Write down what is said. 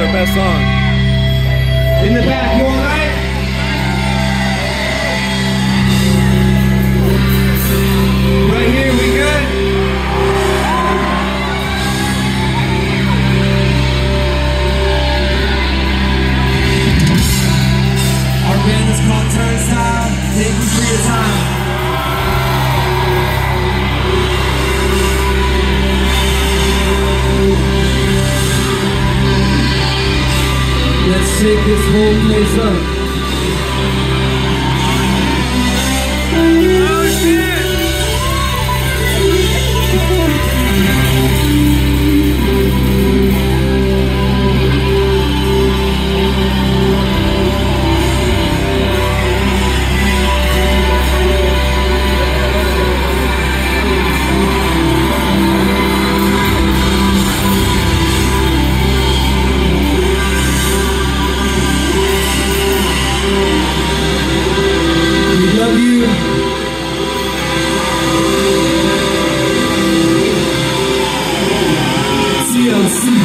Our best song. In the back, you alright? Right here, we good? Our band is called Turnstile. Thank you for your time. Shake this whole up. Yes.